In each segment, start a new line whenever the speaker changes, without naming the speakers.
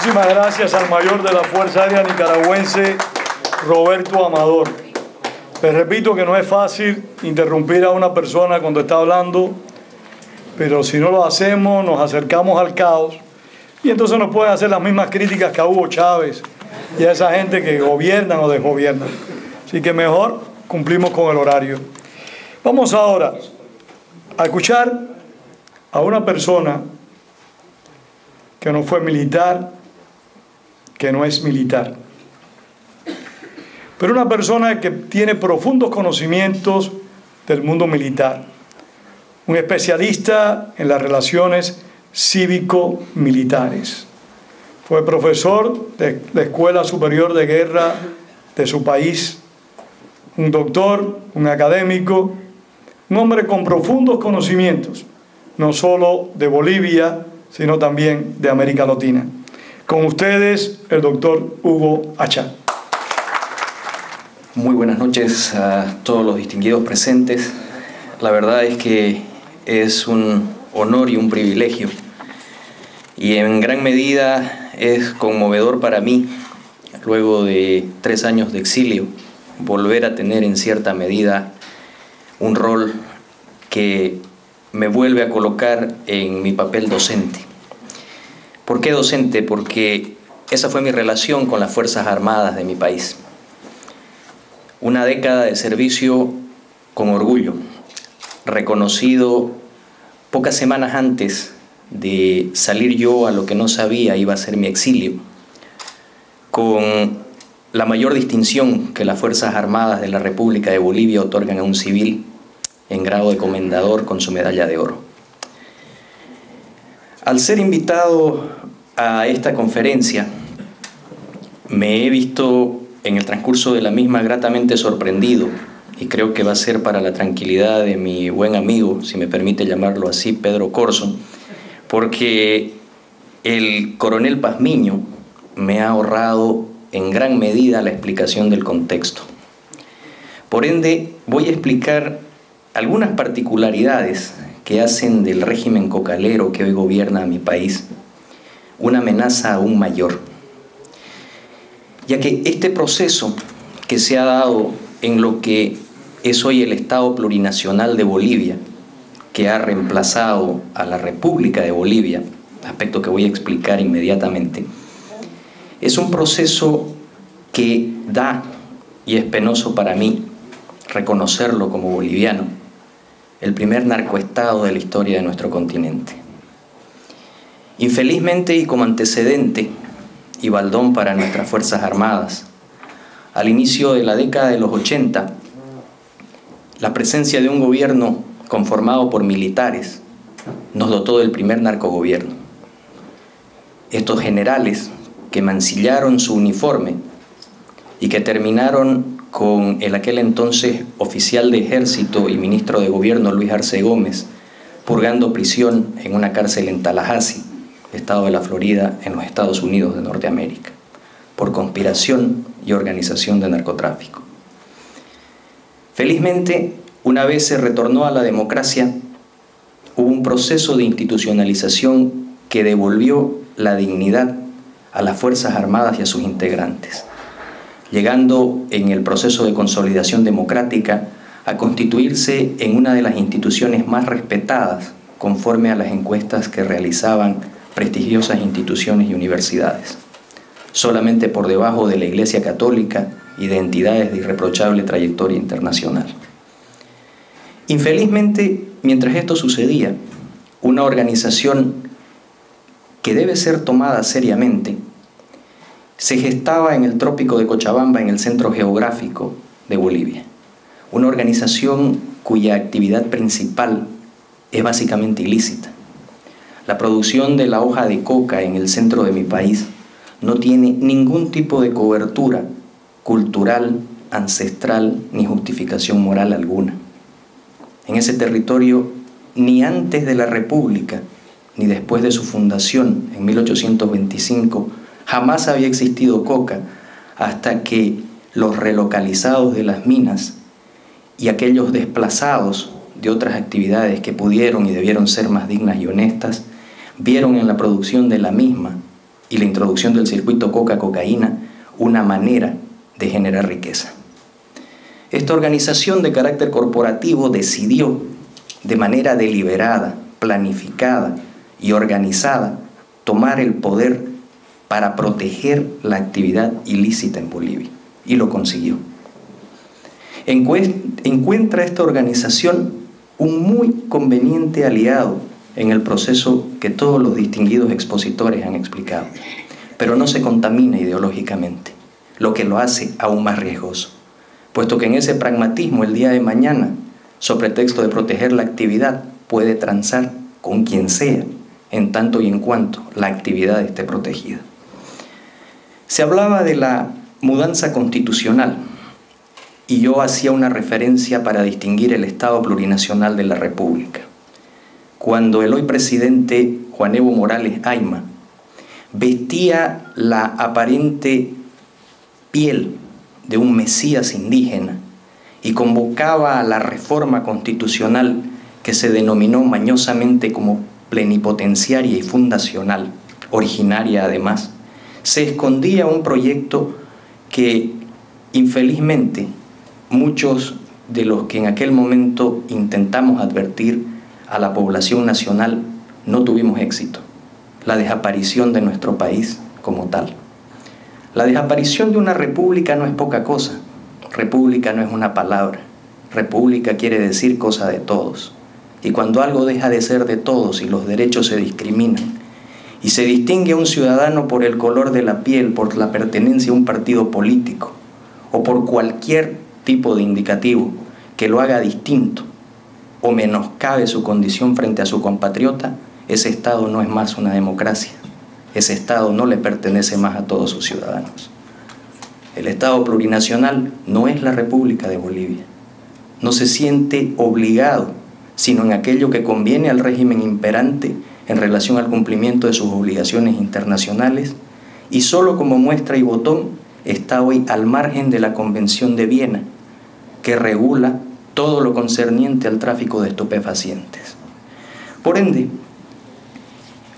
Muchísimas gracias al mayor de la Fuerza Aérea Nicaragüense, Roberto Amador. Les repito que no es fácil interrumpir a una persona cuando está hablando, pero si no lo hacemos nos acercamos al caos y entonces nos pueden hacer las mismas críticas que a Hugo Chávez y a esa gente que gobiernan o desgobiernan. Así que mejor cumplimos con el horario. Vamos ahora a escuchar a una persona que no fue militar, que no es militar, pero una persona que tiene profundos conocimientos del mundo militar, un especialista en las relaciones cívico-militares. Fue profesor de la Escuela Superior de Guerra de su país, un doctor, un académico, un hombre con profundos conocimientos, no solo de Bolivia, sino también de América Latina. Con ustedes, el doctor Hugo Achá.
Muy buenas noches a todos los distinguidos presentes. La verdad es que es un honor y un privilegio. Y en gran medida es conmovedor para mí, luego de tres años de exilio, volver a tener en cierta medida un rol que me vuelve a colocar en mi papel docente. ¿Por qué docente? Porque esa fue mi relación con las Fuerzas Armadas de mi país. Una década de servicio con orgullo, reconocido pocas semanas antes de salir yo a lo que no sabía iba a ser mi exilio, con la mayor distinción que las Fuerzas Armadas de la República de Bolivia otorgan a un civil en grado de comendador con su medalla de oro. Al ser invitado a esta conferencia, me he visto en el transcurso de la misma gratamente sorprendido y creo que va a ser para la tranquilidad de mi buen amigo, si me permite llamarlo así, Pedro Corso, porque el coronel Pazmiño me ha ahorrado en gran medida la explicación del contexto. Por ende, voy a explicar algunas particularidades que hacen del régimen cocalero que hoy gobierna mi país una amenaza aún mayor, ya que este proceso que se ha dado en lo que es hoy el Estado plurinacional de Bolivia, que ha reemplazado a la República de Bolivia, aspecto que voy a explicar inmediatamente, es un proceso que da, y es penoso para mí reconocerlo como boliviano, el primer narcoestado de la historia de nuestro continente. Infelizmente y como antecedente y baldón para nuestras Fuerzas Armadas, al inicio de la década de los 80, la presencia de un gobierno conformado por militares nos dotó del primer narcogobierno. Estos generales que mancillaron su uniforme y que terminaron con el aquel entonces oficial de ejército y ministro de gobierno Luis Arce Gómez, purgando prisión en una cárcel en Tallahassee, estado de la Florida, en los Estados Unidos de Norteamérica, por conspiración y organización de narcotráfico. Felizmente, una vez se retornó a la democracia, hubo un proceso de institucionalización que devolvió la dignidad a las Fuerzas Armadas y a sus integrantes llegando en el proceso de consolidación democrática a constituirse en una de las instituciones más respetadas conforme a las encuestas que realizaban prestigiosas instituciones y universidades, solamente por debajo de la Iglesia Católica y de entidades de irreprochable trayectoria internacional. Infelizmente, mientras esto sucedía, una organización que debe ser tomada seriamente se gestaba en el trópico de Cochabamba, en el centro geográfico de Bolivia. Una organización cuya actividad principal es básicamente ilícita. La producción de la hoja de coca en el centro de mi país no tiene ningún tipo de cobertura cultural, ancestral ni justificación moral alguna. En ese territorio, ni antes de la República, ni después de su fundación en 1825, Jamás había existido coca hasta que los relocalizados de las minas y aquellos desplazados de otras actividades que pudieron y debieron ser más dignas y honestas, vieron en la producción de la misma y la introducción del circuito coca-cocaína una manera de generar riqueza. Esta organización de carácter corporativo decidió de manera deliberada, planificada y organizada tomar el poder para proteger la actividad ilícita en Bolivia y lo consiguió. Encuentra esta organización un muy conveniente aliado en el proceso que todos los distinguidos expositores han explicado, pero no se contamina ideológicamente, lo que lo hace aún más riesgoso, puesto que en ese pragmatismo el día de mañana, sobre pretexto de proteger la actividad, puede transar con quien sea, en tanto y en cuanto la actividad esté protegida. Se hablaba de la mudanza constitucional y yo hacía una referencia para distinguir el Estado plurinacional de la República. Cuando el hoy presidente Juan Evo Morales Aima vestía la aparente piel de un Mesías indígena y convocaba a la reforma constitucional que se denominó mañosamente como plenipotenciaria y fundacional, originaria además, se escondía un proyecto que infelizmente muchos de los que en aquel momento intentamos advertir a la población nacional no tuvimos éxito. La desaparición de nuestro país como tal. La desaparición de una república no es poca cosa. República no es una palabra. República quiere decir cosa de todos. Y cuando algo deja de ser de todos y los derechos se discriminan, y se distingue a un ciudadano por el color de la piel, por la pertenencia a un partido político o por cualquier tipo de indicativo que lo haga distinto o menoscabe su condición frente a su compatriota, ese Estado no es más una democracia. Ese Estado no le pertenece más a todos sus ciudadanos. El Estado plurinacional no es la República de Bolivia. No se siente obligado, sino en aquello que conviene al régimen imperante en relación al cumplimiento de sus obligaciones internacionales y solo como muestra y botón está hoy al margen de la Convención de Viena, que regula todo lo concerniente al tráfico de estupefacientes. Por ende,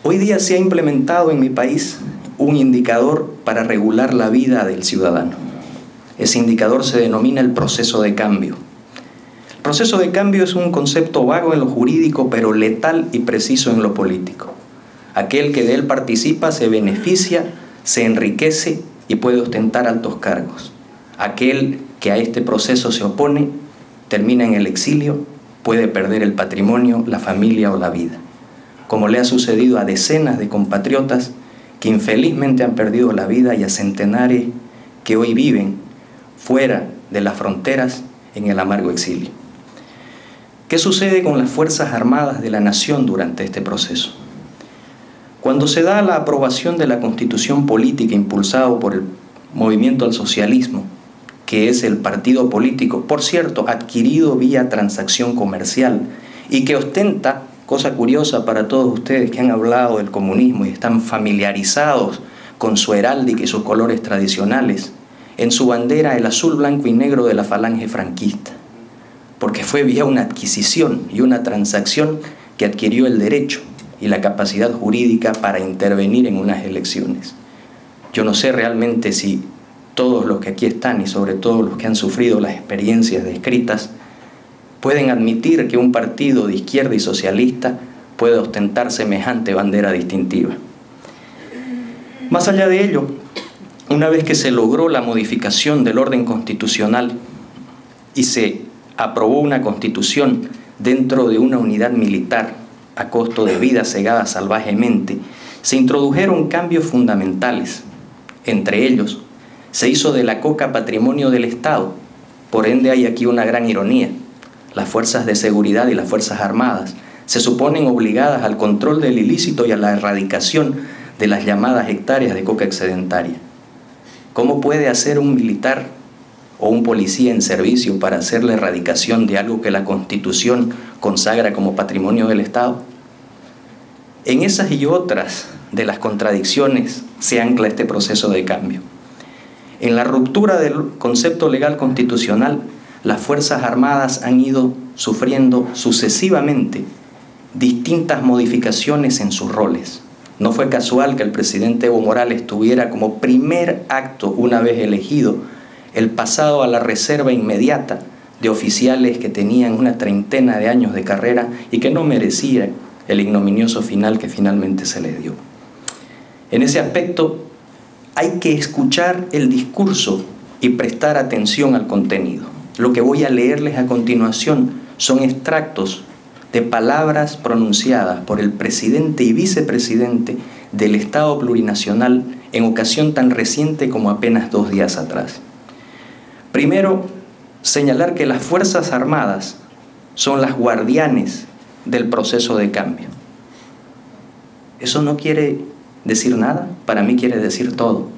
hoy día se ha implementado en mi país un indicador para regular la vida del ciudadano. Ese indicador se denomina el proceso de cambio Proceso de cambio es un concepto vago en lo jurídico, pero letal y preciso en lo político. Aquel que de él participa se beneficia, se enriquece y puede ostentar altos cargos. Aquel que a este proceso se opone termina en el exilio, puede perder el patrimonio, la familia o la vida, como le ha sucedido a decenas de compatriotas que infelizmente han perdido la vida y a centenares que hoy viven fuera de las fronteras en el amargo exilio. ¿Qué sucede con las Fuerzas Armadas de la Nación durante este proceso? Cuando se da la aprobación de la constitución política impulsado por el movimiento al socialismo, que es el partido político, por cierto, adquirido vía transacción comercial y que ostenta, cosa curiosa para todos ustedes que han hablado del comunismo y están familiarizados con su heráldica y sus colores tradicionales, en su bandera el azul, blanco y negro de la falange franquista porque fue vía una adquisición y una transacción que adquirió el derecho y la capacidad jurídica para intervenir en unas elecciones. Yo no sé realmente si todos los que aquí están y sobre todo los que han sufrido las experiencias descritas pueden admitir que un partido de izquierda y socialista puede ostentar semejante bandera distintiva. Más allá de ello, una vez que se logró la modificación del orden constitucional y se aprobó una constitución dentro de una unidad militar a costo de vidas cegadas salvajemente, se introdujeron cambios fundamentales. Entre ellos, se hizo de la coca patrimonio del Estado. Por ende hay aquí una gran ironía. Las fuerzas de seguridad y las fuerzas armadas se suponen obligadas al control del ilícito y a la erradicación de las llamadas hectáreas de coca excedentaria. ¿Cómo puede hacer un militar o un policía en servicio para hacer la erradicación de algo que la Constitución consagra como patrimonio del Estado? En esas y otras de las contradicciones se ancla este proceso de cambio. En la ruptura del concepto legal constitucional, las Fuerzas Armadas han ido sufriendo sucesivamente distintas modificaciones en sus roles. No fue casual que el presidente Evo Morales tuviera como primer acto, una vez elegido, el pasado a la reserva inmediata de oficiales que tenían una treintena de años de carrera y que no merecían el ignominioso final que finalmente se les dio. En ese aspecto hay que escuchar el discurso y prestar atención al contenido. Lo que voy a leerles a continuación son extractos de palabras pronunciadas por el presidente y vicepresidente del Estado plurinacional en ocasión tan reciente como apenas dos días atrás. Primero, señalar que las Fuerzas Armadas son las guardianes del proceso de cambio. Eso no quiere decir nada, para mí quiere decir todo.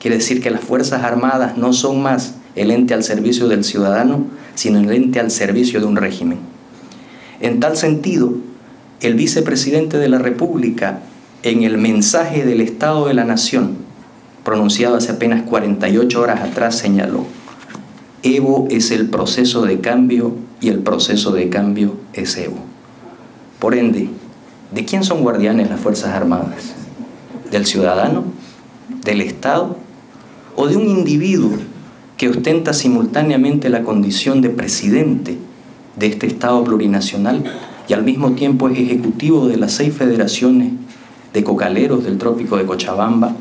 Quiere decir que las Fuerzas Armadas no son más el ente al servicio del ciudadano, sino el ente al servicio de un régimen. En tal sentido, el vicepresidente de la República, en el mensaje del Estado de la Nación, pronunciado hace apenas 48 horas atrás, señaló, Evo es el proceso de cambio y el proceso de cambio es Evo. Por ende, ¿de quién son guardianes las Fuerzas Armadas? ¿Del ciudadano? ¿Del Estado? ¿O de un individuo que ostenta simultáneamente la condición de presidente de este Estado plurinacional y al mismo tiempo es ejecutivo de las seis federaciones de cocaleros del trópico de Cochabamba,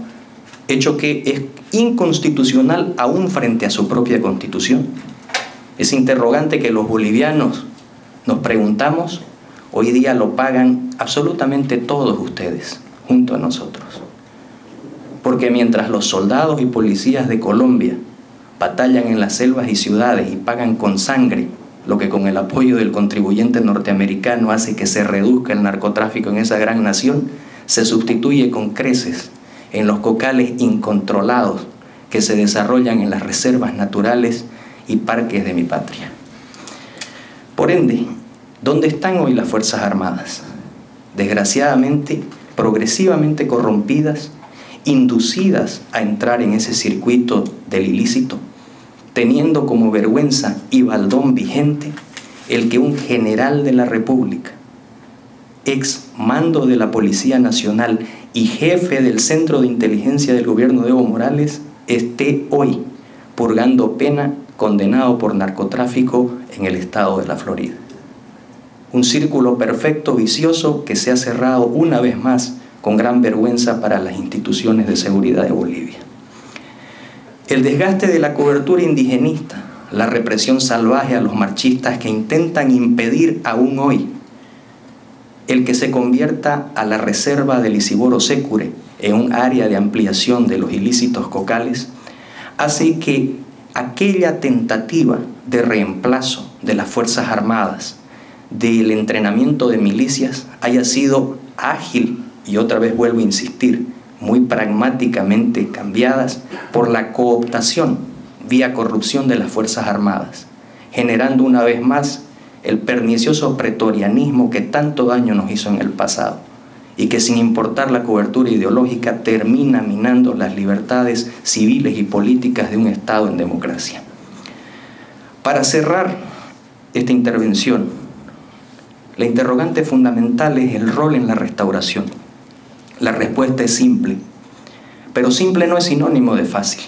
hecho que es inconstitucional aún frente a su propia constitución. Es interrogante que los bolivianos nos preguntamos, hoy día lo pagan absolutamente todos ustedes, junto a nosotros. Porque mientras los soldados y policías de Colombia batallan en las selvas y ciudades y pagan con sangre lo que con el apoyo del contribuyente norteamericano hace que se reduzca el narcotráfico en esa gran nación, se sustituye con creces en los cocales incontrolados que se desarrollan en las reservas naturales y parques de mi patria. Por ende, ¿dónde están hoy las Fuerzas Armadas? Desgraciadamente, progresivamente corrompidas, inducidas a entrar en ese circuito del ilícito, teniendo como vergüenza y baldón vigente el que un general de la República, ex mando de la Policía Nacional y jefe del Centro de Inteligencia del gobierno de Evo Morales, esté hoy purgando pena condenado por narcotráfico en el estado de la Florida. Un círculo perfecto, vicioso, que se ha cerrado una vez más con gran vergüenza para las instituciones de seguridad de Bolivia. El desgaste de la cobertura indigenista, la represión salvaje a los marchistas que intentan impedir aún hoy el que se convierta a la reserva del Isiboro Secure en un área de ampliación de los ilícitos cocales, hace que aquella tentativa de reemplazo de las Fuerzas Armadas, del entrenamiento de milicias, haya sido ágil, y otra vez vuelvo a insistir, muy pragmáticamente cambiadas por la cooptación vía corrupción de las Fuerzas Armadas, generando una vez más el pernicioso pretorianismo que tanto daño nos hizo en el pasado y que sin importar la cobertura ideológica termina minando las libertades civiles y políticas de un Estado en democracia. Para cerrar esta intervención, la interrogante fundamental es el rol en la restauración. La respuesta es simple, pero simple no es sinónimo de fácil.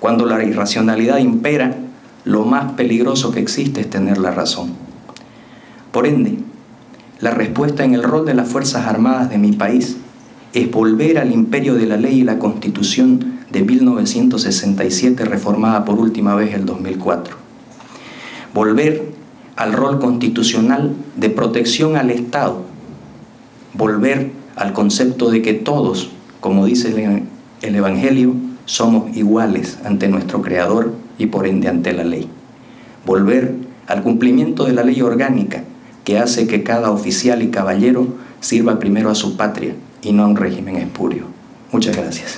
Cuando la irracionalidad impera, lo más peligroso que existe es tener la razón. Por ende, la respuesta en el rol de las Fuerzas Armadas de mi país es volver al imperio de la ley y la constitución de 1967 reformada por última vez el 2004. Volver al rol constitucional de protección al Estado. Volver al concepto de que todos, como dice el Evangelio, somos iguales ante nuestro Creador y por ende ante la ley. Volver al cumplimiento de la ley orgánica que hace que cada oficial y caballero sirva primero a su patria y no a un régimen espurio. Muchas gracias.